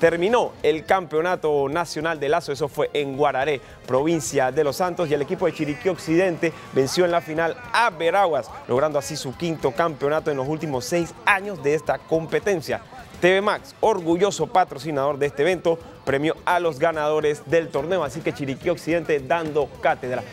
terminó el campeonato nacional de lazo, eso fue en Guararé, provincia de Los Santos, y el equipo de Chiriquí Occidente venció en la final a Veraguas, logrando así su quinto campeonato en los últimos seis años de esta competencia. TV Max, orgulloso patrocinador de este evento, premió a los ganadores del torneo, así que Chiriquí Occidente dando cátedra.